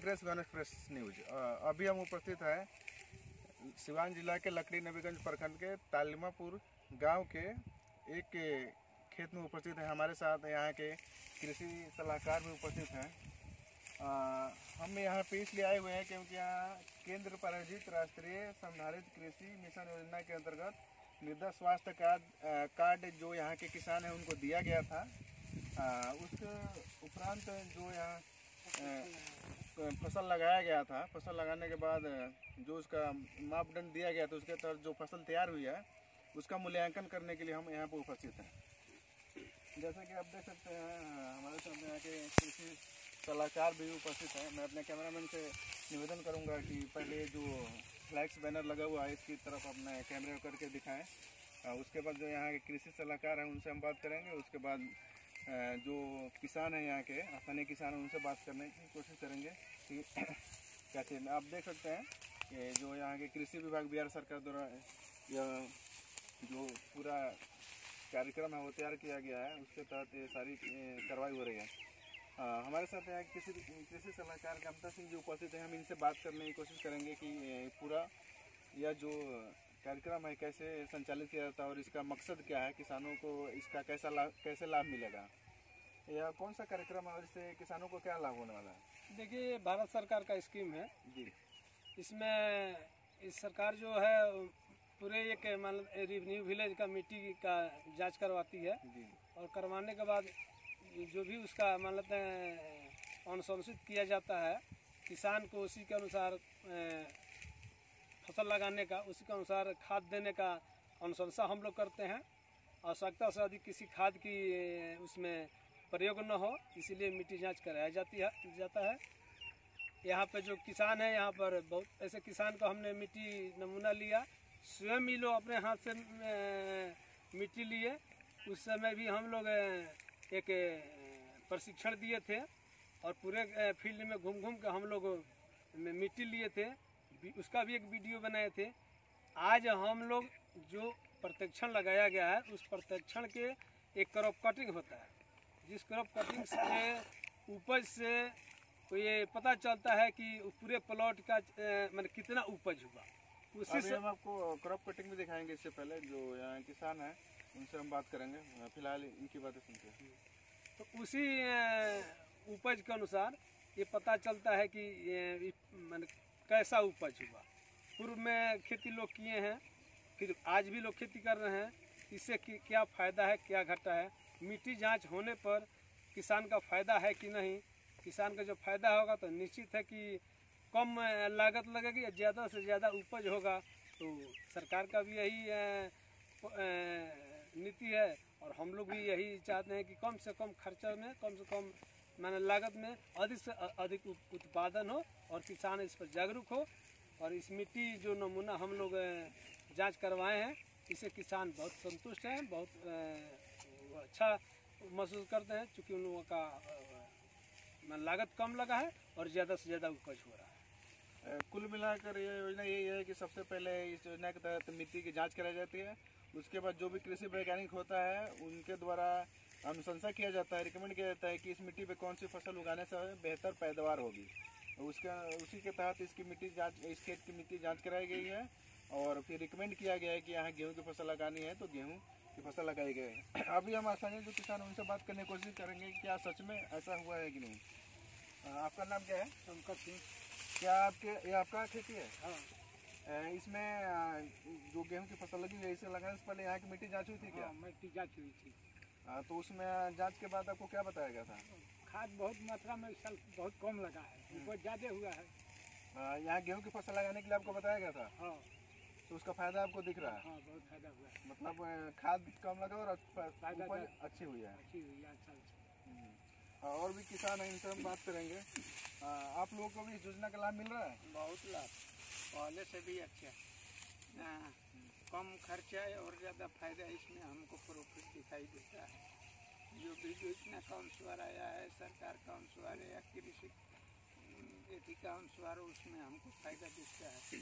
देख रहे हैं सिवान एक्सप्रेस न्यूज़। अभी हम उपस्थित हैं सिवान जिला के लकड़ी नबीगंज प्रखंड के तालिमापुर गाँव के एक खेत में उपस्थित हैं। हमारे साथ यहाँ के कृषि सलाहकार भी उपस्थित हैं। हम यहाँ पे इसलिए आए हुए हैं क्योंकि यहाँ केंद्र प्रायोजित राष्ट्रीय संधारित कृषि मिशन योजना के अंतर्गत मृदा स्वास्थ्य कार्ड कार्ड जो यहाँ के किसान हैं उनको दिया गया था। अ, उस उपरांत जो यहाँ फ़सल लगाया गया था। फ़सल लगाने के बाद, जो उसका मापदंड दिया गया था, उसके तहत जो फ़सल तैयार हुई है, उसका मूल्यांकन करने के लिए हम यहाँ पर उपस्थित हैं। जैसे कि आप देख सकते हैं, हमारे सामने यहाँ के कृषि सलाहकार भी उपस्थित हैं। मैं अपने कैमरामैन से निवेदन करूँगा कि पहले जो फ्लैक्स बैनर लगा हुआ है, इसकी तरफ़ अपने कैमरे करके दिखाएँ। उसके बाद जो यहाँ के कृषि सलाहकार हैं, उनसे हम बात करेंगे। उसके बाद जो किसान हैं यहाँ के स्थानीय किसान उनसे बात करने की कोशिश करेंगे कि क्या चीज़। आप देख सकते हैं कि जो यहाँ के कृषि विभाग बिहार सरकार द्वारा यह जो पूरा कार्यक्रम है वो तैयार किया गया है। उसके तहत ये सारी कार्रवाई हो रही है। अ, हमारे साथ यहाँ कृषि कृषि सलाहकार कामता सिंह जी उपस्थित हैं। हम इनसे बात करने की कोशिश करेंगे कि पूरा यह जो कार्यक्रम है कैसे संचालित किया जाता है और इसका मकसद क्या है किसानों को इसका कैसा लाभ कैसे लाभ मिलेगा? यह कौन सा कार्यक्रम है और इससे किसानों को क्या लाभ होने वाला है? देखिए भारत सरकार का स्कीम है। जी। इसमें इस सरकार जो है पूरे एक मान रेवेन्यू विलेज का मिट्टी का जाँच करवाती है। जी। और करवाने के बाद जो भी उसका मान लेते हैं अनुशंसित किया जाता है किसान को उसी के अनुसार फ़सल लगाने का, उसी के अनुसार खाद देने का अनुशंसा हम लोग करते हैं। आवश्यकता से अधिक किसी खाद की उसमें प्रयोग न हो, इसीलिए मिट्टी जाँच कराया जाती है, जाता है। यहाँ पे जो किसान है, यहाँ पर बहुत, ऐसे किसान को हमने मिट्टी नमूना लिया। स्वयं ही लोग अपने हाथ से मिट्टी लिए। उस समय भी हम लोग एक प्रशिक्षण दिए थे और पूरे फ़ील्ड में घूम घूम के हम लोग मिट्टी लिए थे। उसका भी एक वीडियो बनाए थे। आज हम लोग जो प्रत्यक्षण लगाया गया है उस प्रत्यक्षण के एक क्रॉप कटिंग होता है। जिस क्रॉप कटिंग से उपज से तो ये पता चलता है कि पूरे प्लॉट का अ, मतलब कितना उपज हुआ। उसी से हम आपको क्रॉप कटिंग भी दिखाएँगे इससे पहले जो यहाँ किसान है उनसे हम बात करेंगे। फ़िलहाल इनकी बातें सुनते हैं। तो उसी उपज के अनुसार ये पता चलता है कि माने कैसा उपज हुआ? पूर्व में खेती लोग किए हैं, फिर आज भी लोग खेती कर रहे हैं। इससे क्या फ़ायदा है, क्या घाटा है? मिट्टी जाँच होने पर किसान का फ़ायदा है कि नहीं? किसान का जो फ़ायदा होगा तो निश्चित है कि कम लागत लगेगी, ज़्यादा से ज़्यादा उपज होगा। तो सरकार का भी यही नीति है और हम लोग भी यही चाहते हैं कि कम से कम खर्चा में, कम से कम माने लागत में अधिक से अधिक उत्पादन हो और किसान इस पर जागरूक हो और इस मिट्टी जो नमूना हम लोग जाँच करवाए हैं, इससे किसान बहुत संतुष्ट हैं, बहुत अच्छा महसूस करते हैं, चूँकि उन लोगों का लागत कम लगा है और ज़्यादा से ज़्यादा उपज हो रहा है। कुल मिलाकर ये योजना यही है कि सबसे पहले इस योजना के तहत मिट्टी की जाँच कराई जाती है। उसके बाद जो भी कृषि वैज्ञानिक होता है, उनके द्वारा अनुशंसा किया जाता है रिकमेंड किया जाता है कि इस मिट्टी पे कौन सी फ़सल उगाने से बेहतर पैदावार होगी। उसका उसी के तहत इसकी मिट्टी जाँच इस खेत की मिट्टी जाँच कराई गई है और फिर रिकमेंड किया गया है कि यहाँ गेहूँ की फ़सल लगानी है तो गेहूँ की फ़सल लगाई गई है। अभी हम स्थानीय जो किसान उनसे बात करने की कोशिश करेंगे क्या सच में ऐसा हुआ है कि नहीं। आपका नाम क्या है? शंकर सिंह। क्या आपके ये आपका खेती है? हाँ। इसमें जो गेहूँ की फ़सल लगी हुई है इसे लगाने से पहले यहाँ की मिट्टी जाँच हुई थी क्या? हाँ, मिट्टी जाँच हुई थी। अ, तो उसमें जाँच के बाद आपको क्या बताया गया था? खाद बहुत मात्रा में इस साल बहुत कम लगा है उपज ज़्यादा हुआ है। यहाँ गेहूँ की फ़सल लगाने के लिए आपको बताया गया था? हाँ। तो उसका फ़ायदा आपको दिख रहा है? हाँ बहुत फ़ायदा हुआ है। मतलब खाद कम लगा और उपज अच्छी हुई है। अच्छी हुई है अच्छा अच्छा। हम्म। और भी किसान हैं इनसे हम बात करेंगे। आप लोगों को भी इस योजना का लाभ मिल रहा है? बहुत लाभ पहले से भी अच्छा हाँ, कम खर्चा है और ज़्यादा फ़ायदा इसमें हमको प्रॉफिट दिखाई देता है। जो भी योजना का अनुसार आया है सरकार का अनुसार है या कृषि खेती का अनुसार उसमें हमको फ़ायदा दिखता है।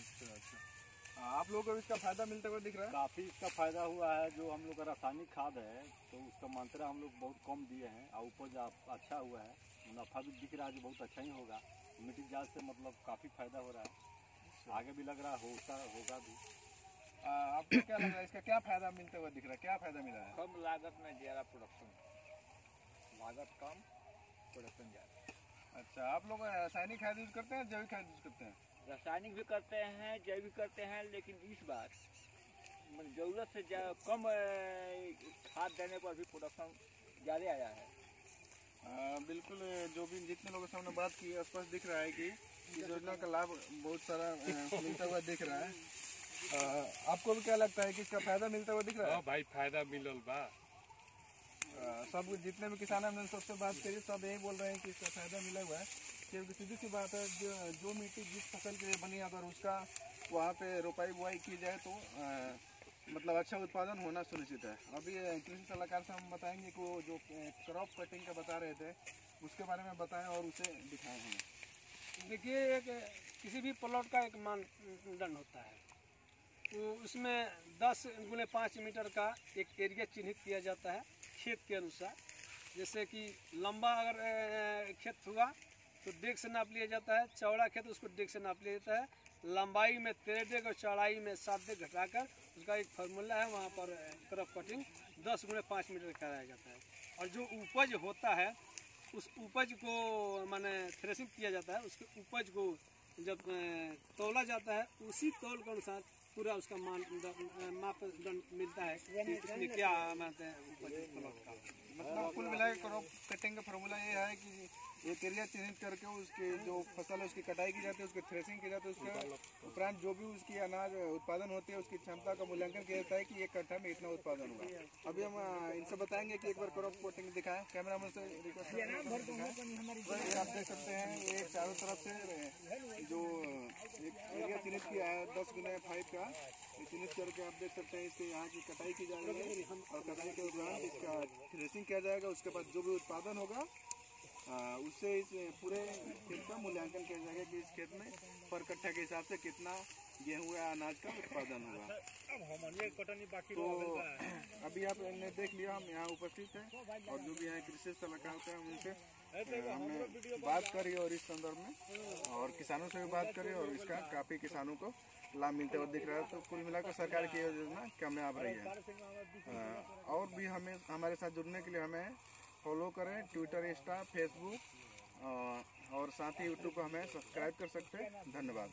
अच्छा अच्छा। आप लोगों को इसका फ़ायदा मिलता हुआ दिख रहा है? काफ़ी इसका फ़ायदा हुआ है जो हम लोग का रासायनिक खाद है तो उसका मात्रा हम लोग बहुत कम दिए हैं और उपज आप- अच्छा हुआ है। मुनाफा भी दिख रहा है जो बहुत अच्छा ही होगा। मिट्टी जाल से मतलब काफ़ी फ़ायदा हो रहा है। आगे भी लग रहा है होता होगा भी। आ, आपको क्या लग रहा है इसका क्या फ़ायदा मिलता हुआ दिख रहा है? क्या फ़ायदा मिला है? कम लागत में ज़्यादा प्रोडक्शन लागत कम प्रोडक्शन ज़्यादा। अच्छा आप लोग रासायनिक खाद यूज़ करते हैं जैविक खाद यूज़ करते हैं? रासायनिक भी करते हैं जैविक करते हैं लेकिन इस बार मतलब ज़रूरत से कम खाद देने पर भी प्रोडक्शन ज़्यादा आया है। आ, बिल्कुल जो भी जितने लोगों से हमने बात की स्पष्ट दिख रहा है कि इस योजना का लाभ बहुत सारा मिलता हुआ दिख रहा है। आपको भी क्या लगता है कि इसका फ़ायदा मिलता हुआ दिख रहा है? हाँ भाई फ़ायदा मिलल बा। सब जितने भी किसान हैं, हमने सबसे बात करी सब यही बोल रहे हैं कि इसका फ़ायदा मिला हुआ है। क्योंकि सीधी सी बात है जो जो मिट्टी जिस फ़सल के लिए बनी अगर उसका वहाँ पे रोपाई बुआई की जाए तो आ, मतलब अच्छा उत्पादन होना सुनिश्चित है। अभी कृषि सलाहकार से हम बताएँगे कि वो जो क्रॉप कटिंग का बता रहे थे उसके बारे में बताएँ और उसे दिखाएँ हमें। देखिए एक किसी भी प्लॉट का एक मानदंड होता है। उसमें 10 गुने पाँच मीटर का एक एरिया चिन्हित किया जाता है खेत के अनुसार। जैसे कि लंबा अगर खेत हुआ तो डेग से नाप लिया जाता है। चौड़ा खेत, उसको डेग से नाप लिया जाता है। लंबाई में तेरह डेग और चौड़ाई में सात डेग घटाकर उसका एक फार्मूला है, वहाँ पर क्रॉप कटिंग। दस गुने पाँच मीटर कराया जाता है। और जो उपज होता है, उस उपज को, माने थ्रेसिंग किया जाता है, उसके उपज को जब तोला जाता है उसी तोल के अनुसार पूरा उसका मान मापदंड मिलता है कि इसमें क्या मानते हैं मतलब कुल मिला के कटिंग का फॉर्मूला ये है कि एक एरिया चिन्हित करके उसके जो फ़सल है उसकी कटाई की जाती है उसकी थ्रेसिंग की जाती है उसके उपरांत जो भी उसकी अनाज उत्पादन होती है उसकी क्षमता का मूल्यांकन किया जाता है कि एक कट्ठा में इतना उत्पादन हुआ अभी हम इनसे बताएँगे कि एक बार क्रॉप कटिंग दिखाएँ। कैमरा मैन से रिक्वेस्ट हैं। आप देख सकते हैं ये चारों तरफ़ से जो एक एरिया चिन्हित किया है दस गुना फाइव का। चिन्हित करके आप देख सकते हैं इसके यहाँ की कटाई की जाएगी और कटाई के उपरांत इसका थ्रेसिंग किया जाएगा उसके बाद जो भी उत्पादन होगा उससे इस पूरे खेत का मूल्यांकन किया जाएगा कि इस खेत में पर कट्ठा के हिसाब से कितना गेहूँ या अनाज का उत्पादन होगा। तो अभी आपने देख लिया हम यहाँ उपस्थित हैं और जो भी यहाँ कृषि सलाहकार थे हम उनसे हमने बात करी और इस संदर्भ में और किसानों से भी बात करी और इसका काफ़ी किसानों को लाभ मिलते हुए दिख रहा है। तो कुल मिलाकर सरकार की योजना कामयाब रही है। और भी हमें हमारे साथ जुड़ने के लिए हमें फॉलो करें ट्विटर इंस्टा फेसबुक और साथ ही यूट्यूब को हमें सब्सक्राइब कर सकते हैं। धन्यवाद।